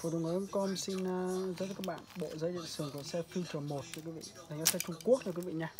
Phổ đồng nói.com xin uh, giới thiệu các bạn bộ dây điện sườn của xe future 1 cho quý vị. Đây là xe Trung Quốc nha quý vị nha.